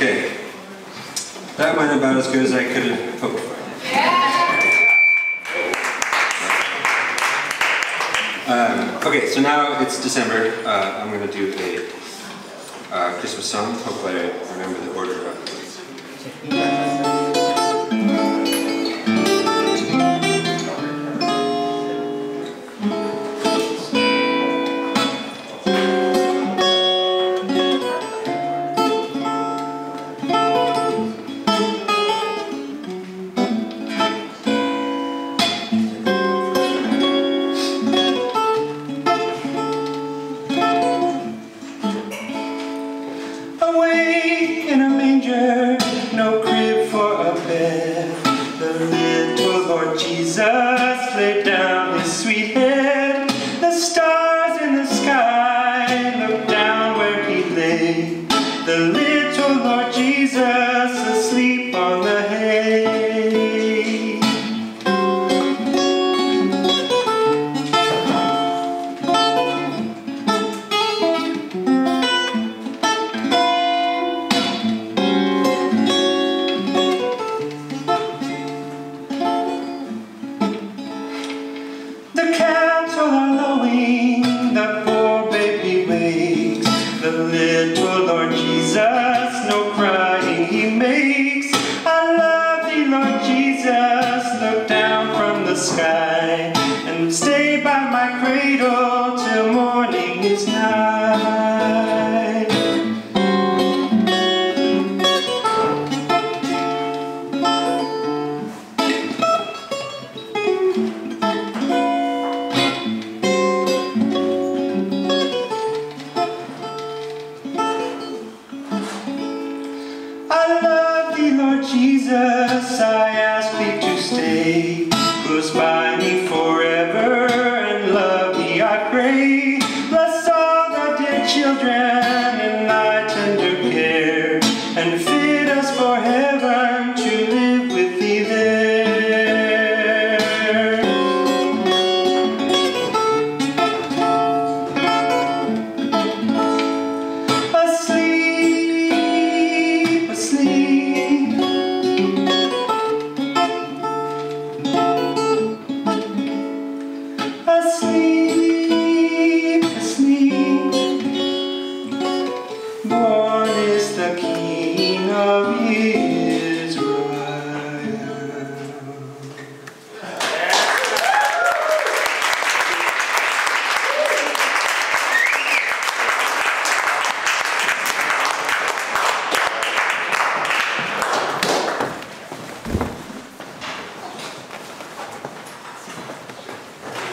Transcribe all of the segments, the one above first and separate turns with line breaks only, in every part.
Okay. That went about as good as I could have hoped for. Um, okay, so now it's December. Uh, I'm going to do a uh, Christmas song. Hopefully I remember the order of it. The cattle are lowing, the poor baby wakes. The little Lord Jesus, no crying he makes. I love thee, Lord Jesus, look down from the sky and stay by my cradle till morning is nigh. Jesus, I ask thee to stay close by me forever and love me, I pray. Bless all the dear children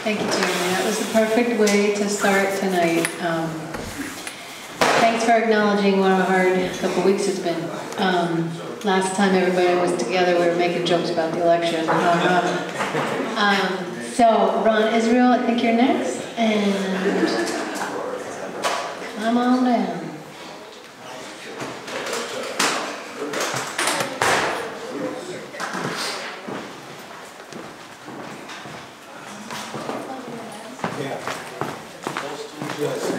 Thank you, Jeremy. That was the perfect way to start tonight. Um, Thanks for acknowledging what a hard couple weeks it's been. Um, Last time everybody was together, we were making jokes about the election. Um, um, So, Ron Israel, I think you're next, and come on down. Yeah. Those two. Yes.